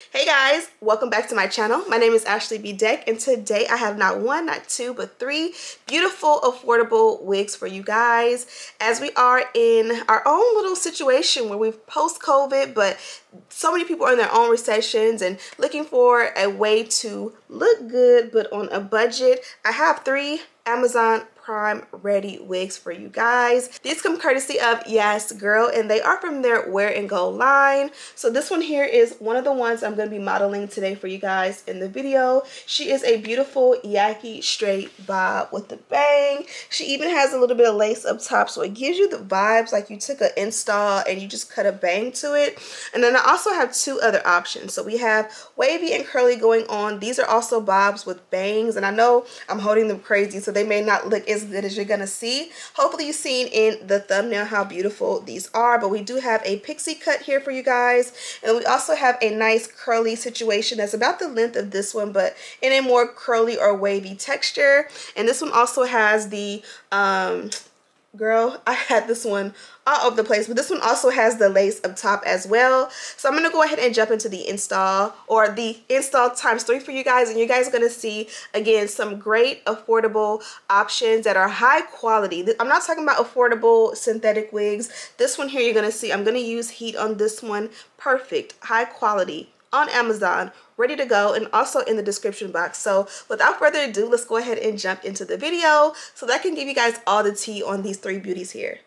Hey guys, welcome back to my channel. My name is Ashley Bedeck and today I have not one, not two, but three beautiful, affordable wigs for you guys as we are in our own little situation where we've post-COVID, but so many people are in their own recessions and looking for a way to look good but on a budget. I have three Amazon prime ready wigs for you guys. These come courtesy of yes girl and they are from their wear and go line. So this one here is one of the ones i'm going to be modeling today for you guys in the video. She is a beautiful yaki straight bob with the bang. She even has a little bit of lace up top so it gives you the vibes like you took an install and you just cut a bang to it. And then i also have two other options. So we have wavy and curly going on. These are also bobs with bangs and i know i'm holding them crazy so they may not look as good as you're gonna see. Hopefully you've seen in the thumbnail how beautiful these are, but we do have a pixie cut here for you guys. And we also have a nice curly situation that's about the length of this one, but in a more curly or wavy texture. And this one also has the um, girl i had this one all over the place but this one also has the lace up top as well. So i'm gonna go ahead and jump into the install or the install times three for you guys and you guys are gonna see again some great affordable options that are high quality. I'm not talking about affordable synthetic wigs. This one here you're gonna see i'm gonna use heat on this one. Perfect high quality on Amazon, ready to go, and also in the description box. So without further ado, let's go ahead and jump into the video so that I can give you guys all the tea on these three beauties here.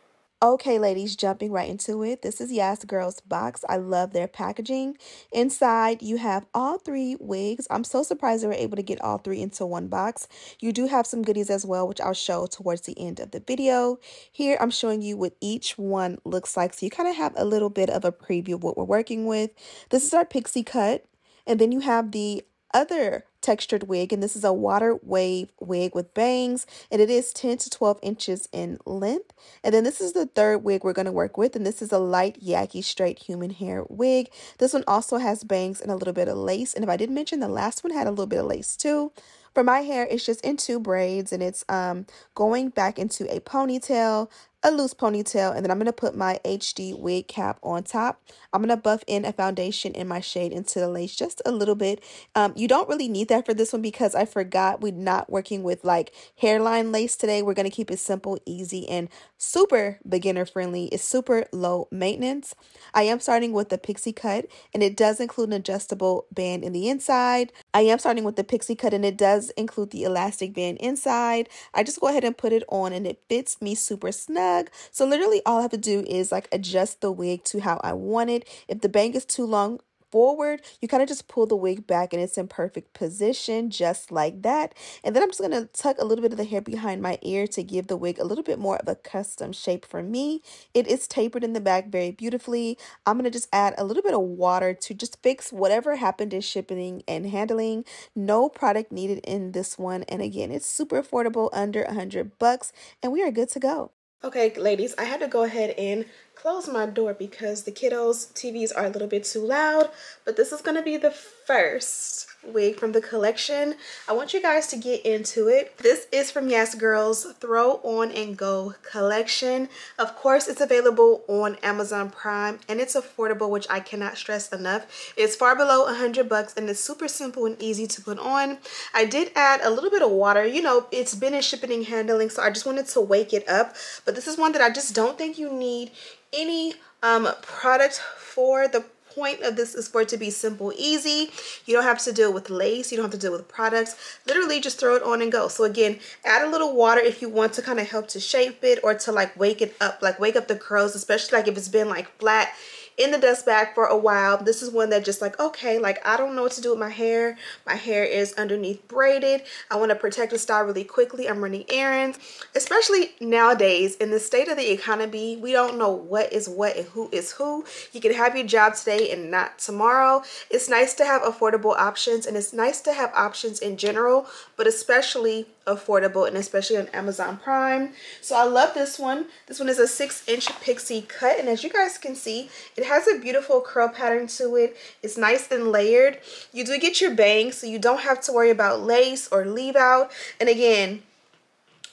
Okay, ladies, jumping right into it. This is Yas Girls box. I love their packaging. Inside, you have all three wigs. I'm so surprised they were able to get all three into one box. You do have some goodies as well, which I'll show towards the end of the video. Here, I'm showing you what each one looks like, so you kind of have a little bit of a preview of what we're working with. This is our pixie cut, and then you have the other textured wig and this is a water wave wig with bangs and it is 10 to 12 inches in length. And then this is the third wig we're going to work with and this is a light yaki straight human hair wig. This one also has bangs and a little bit of lace and if i didn't mention the last one had a little bit of lace too. For my hair it's just in two braids and it's um going back into a ponytail a loose ponytail and then I'm going to put my HD wig cap on top. I'm going to buff in a foundation in my shade into the lace just a little bit. Um, you don't really need that for this one because I forgot we're not working with like hairline lace today. We're going to keep it simple, easy, and super beginner friendly. It's super low maintenance. I am starting with the pixie cut and it does include an adjustable band in the inside. I am starting with the pixie cut and it does include the elastic band inside. I just go ahead and put it on and it fits me super snug. So literally all I have to do is like adjust the wig to how I want it. If the bang is too long, forward, you kind of just pull the wig back and it's in perfect position just like that. And then I'm just going to tuck a little bit of the hair behind my ear to give the wig a little bit more of a custom shape for me. It is tapered in the back very beautifully. I'm going to just add a little bit of water to just fix whatever happened in shipping and handling. No product needed in this one. And again, it's super affordable, under a 100 bucks, and we are good to go. Okay, ladies, I had to go ahead and close my door because the kiddos' TVs are a little bit too loud, but this is going to be the first wig from the collection. I want you guys to get into it. This is from Yes Girls Throw On and Go collection. Of course, it's available on Amazon Prime and it's affordable, which I cannot stress enough. It's far below 100 bucks and it's super simple and easy to put on. I did add a little bit of water. You know, it's been in shipping and handling, so I just wanted to wake it up. But this is one that I just don't think you need any um, product for the point of this is for it to be simple easy. You don't have to deal with lace. You don't have to deal with products. Literally just throw it on and go. So again add a little water if you want to kind of help to shape it or to like wake it up like wake up the curls especially like if it's been like flat in the dust bag for a while. This is one that just like, okay, like I don't know what to do with my hair. My hair is underneath braided. I want to protect the style really quickly. I'm running errands, especially nowadays in the state of the economy. We don't know what is what and who is who. You can have your job today and not tomorrow. It's nice to have affordable options and it's nice to have options in general, but especially affordable and especially on Amazon Prime. So I love this one. This one is a six inch pixie cut and as you guys can see, it has a beautiful curl pattern to it. It's nice and layered. You do get your bangs so you don't have to worry about lace or leave out. And again,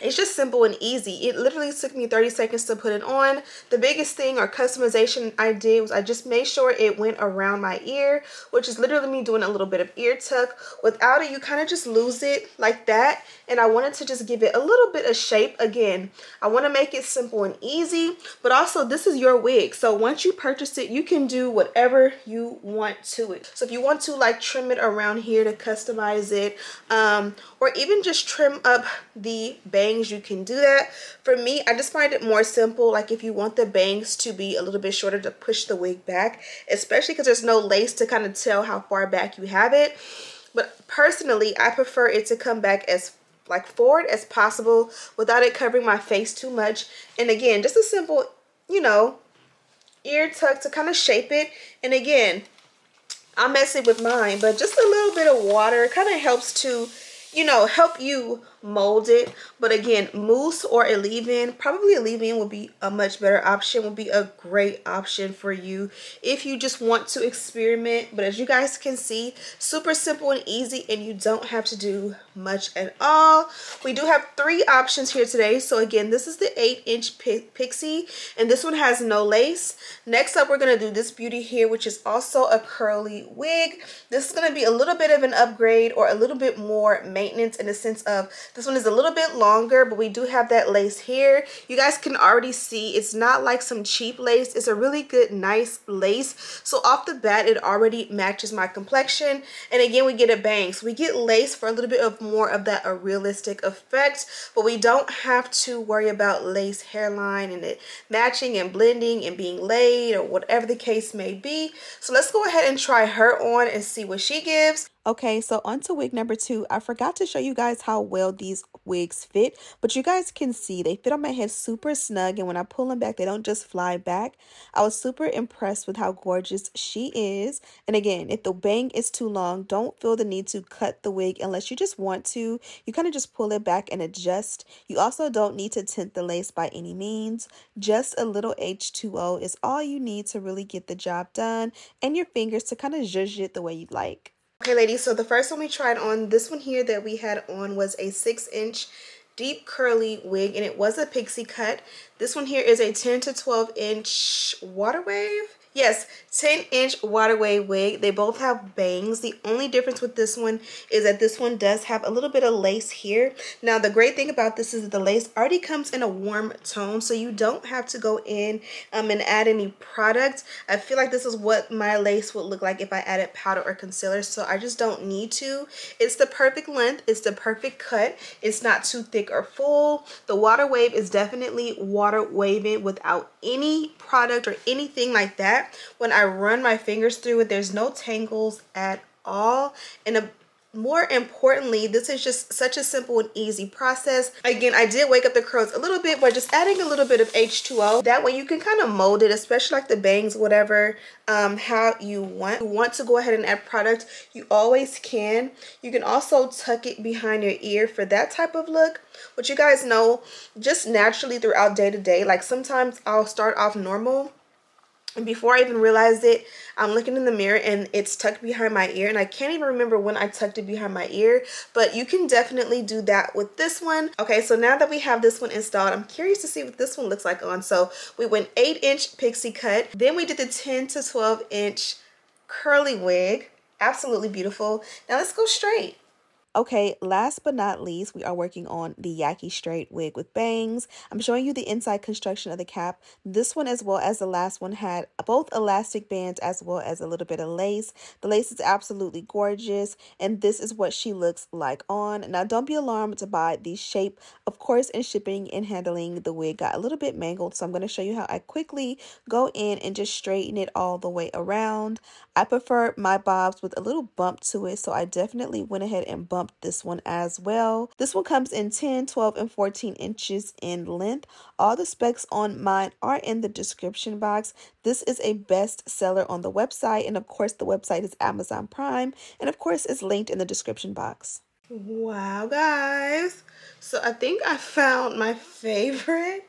it's just simple and easy. It literally took me 30 seconds to put it on. The biggest thing or customization I did was I just made sure it went around my ear, which is literally me doing a little bit of ear tuck. Without it, you kind of just lose it like that. And I wanted to just give it a little bit of shape. Again, I want to make it simple and easy, but also this is your wig. So once you purchase it, you can do whatever you want to it. So if you want to like trim it around here to customize it, um, or even just trim up the base bangs you can do that. For me i just find it more simple like if you want the bangs to be a little bit shorter to push the wig back especially because there's no lace to kind of tell how far back you have it. But personally i prefer it to come back as like forward as possible without it covering my face too much. And again just a simple you know ear tuck to kind of shape it. And again I'm messing with mine but just a little bit of water kind of helps to you know help you mold it. But again mousse or a leave-in probably a leave-in would be a much better option would be a great option for you if you just want to experiment. But as you guys can see super simple and easy and you don't have to do much at all. We do have three options here today. So again this is the eight inch pixie and this one has no lace. Next up we're going to do this beauty here which is also a curly wig. This is going to be a little bit of an upgrade or a little bit more maintenance in the sense of this one is a little bit longer, but we do have that lace here. You guys can already see it's not like some cheap lace. It's a really good, nice lace. So off the bat, it already matches my complexion. And again, we get a bang. So we get lace for a little bit of more of that a realistic effect, but we don't have to worry about lace hairline and it matching and blending and being laid or whatever the case may be. So let's go ahead and try her on and see what she gives. Okay, so on to wig number two. I forgot to show you guys how well these wigs fit, but you guys can see they fit on my head super snug, and when I pull them back, they don't just fly back. I was super impressed with how gorgeous she is. And again, if the bang is too long, don't feel the need to cut the wig unless you just want to. You kind of just pull it back and adjust. You also don't need to tint the lace by any means. Just a little H2O is all you need to really get the job done, and your fingers to kind of zhuzh it the way you'd like. Okay, ladies, so the first one we tried on, this one here that we had on was a 6-inch deep curly wig, and it was a pixie cut. This one here is a 10 to 12 inch water wave. Yes, 10 inch water wave wig. They both have bangs. The only difference with this one is that this one does have a little bit of lace here. Now, the great thing about this is that the lace already comes in a warm tone, so you don't have to go in um, and add any product. I feel like this is what my lace would look like if I added powder or concealer, so I just don't need to. It's the perfect length. It's the perfect cut. It's not too thick or full. The water wave is definitely water waving without any product or anything like that when I run my fingers through it, there's no tangles at all. And a more importantly, this is just such a simple and easy process. Again, I did wake up the curls a little bit by just adding a little bit of H2O. That way you can kind of mold it, especially like the bangs, whatever, um, how you want. you want to go ahead and add product, you always can. You can also tuck it behind your ear for that type of look. But you guys know, just naturally throughout day to day, like sometimes I'll start off normal and before I even realized it, I'm looking in the mirror and it's tucked behind my ear. And I can't even remember when I tucked it behind my ear. But you can definitely do that with this one. Okay, so now that we have this one installed, I'm curious to see what this one looks like on. So we went 8 inch pixie cut. Then we did the 10 to 12 inch curly wig. Absolutely beautiful. Now let's go straight. Okay, last but not least, we are working on the Yaki Straight wig with bangs. I'm showing you the inside construction of the cap. This one as well as the last one had both elastic bands as well as a little bit of lace. The lace is absolutely gorgeous and this is what she looks like on. Now don't be alarmed by the shape. Of course, in shipping and handling, the wig got a little bit mangled. So I'm going to show you how I quickly go in and just straighten it all the way around. I prefer my bobs with a little bump to it. So I definitely went ahead and bumped this one as well. This one comes in 10, 12, and 14 inches in length. All the specs on mine are in the description box. This is a best seller on the website. And of course, the website is Amazon Prime. And of course, it's linked in the description box. Wow, guys. So I think I found my favorite.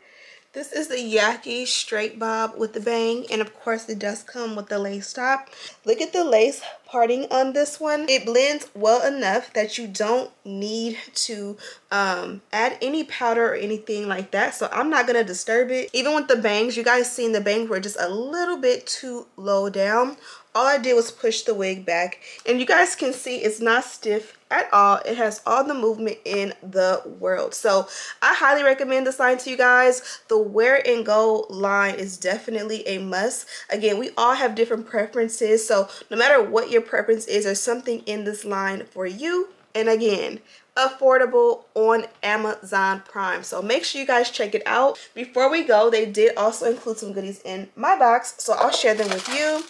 This is the Yaki straight bob with the bang. And of course, it does come with the lace top. Look at the lace parting on this one. It blends well enough that you don't need to um, add any powder or anything like that. So I'm not going to disturb it. Even with the bangs, you guys seen the bangs were just a little bit too low down. All I did was push the wig back. And you guys can see it's not stiff at all. It has all the movement in the world. So I highly recommend this line to you guys. The wear and go line is definitely a must. Again we all have different preferences. So no matter what your preference is there's something in this line for you. And again affordable on Amazon Prime. So make sure you guys check it out. Before we go, they did also include some goodies in my box. So I'll share them with you.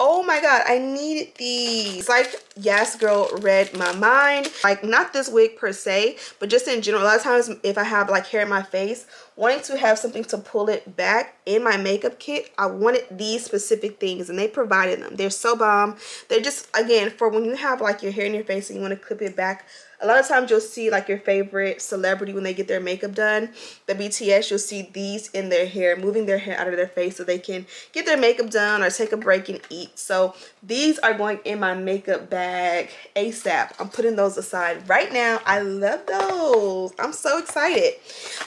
Oh my God, I needed these. Like Yes Girl read my mind. Like not this wig per se, but just in general. A lot of times if I have like hair in my face, wanting to have something to pull it back in my makeup kit, I wanted these specific things and they provided them. They're so bomb. They're just, again, for when you have like your hair in your face and you want to clip it back a lot of times you'll see like your favorite celebrity when they get their makeup done the bts you'll see these in their hair moving their hair out of their face so they can get their makeup done or take a break and eat. So these are going in my makeup bag asap i'm putting those aside right now. I love those. I'm so excited.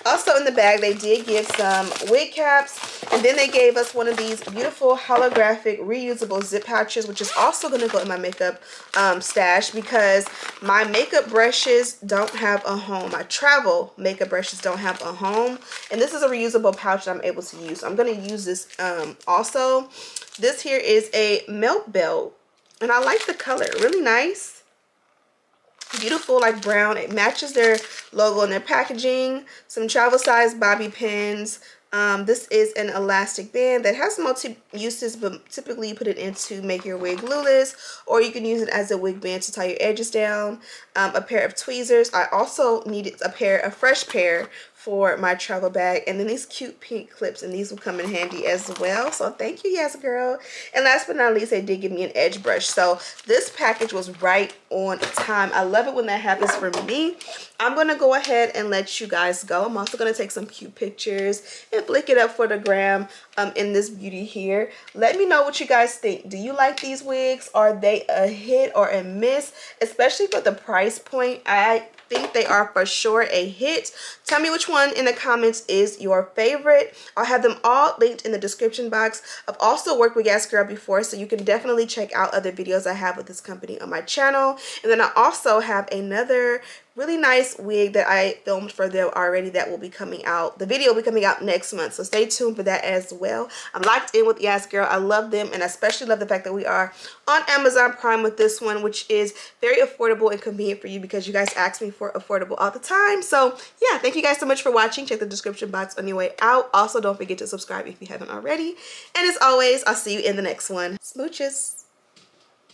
Also in the bag they did give some wig caps and then they gave us one of these beautiful holographic reusable zip pouches which is also going to go in my makeup um, stash because my makeup brushes don't have a home. My travel makeup brushes don't have a home. And this is a reusable pouch that I'm able to use. I'm going to use this um, also. This here is a melt belt. And I like the color. Really nice. Beautiful like brown. It matches their logo and their packaging. Some travel size bobby pins. Um, this is an elastic band that has multi uses, but typically you put it in to make your wig glueless, or you can use it as a wig band to tie your edges down. Um, a pair of tweezers. I also needed a pair, a fresh pair for my travel bag. And then these cute pink clips, and these will come in handy as well. So thank you, yes, girl. And last but not least, they did give me an edge brush. So this package was right on time. I love it when that happens for me. I'm to go ahead and let you guys go. I'm also to take some cute pictures and flick it up for the gram um, in this beauty here. Let me know what you guys think. Do you like these wigs? Are they a hit or a miss? Especially for the price point. I think they are for sure a hit. Tell me which one in the comments is your favorite. I'll have them all linked in the description box. I've also worked with Yes Girl before, so you can definitely check out other videos I have with this company on my channel. And then I also have another really nice wig that I filmed for them already that will be coming out. The video will be coming out next month, so stay tuned for that as well. I'm locked in with Yes Girl. I love them, and I especially love the fact that we are on Amazon Prime with this one, which is very affordable and convenient for you because you guys ask me for affordable all the time. So yeah, thank you guys so much for watching. Check the description box on your way out. Also, don't forget to subscribe if you haven't already. And as always, I'll see you in the next one. Smooches.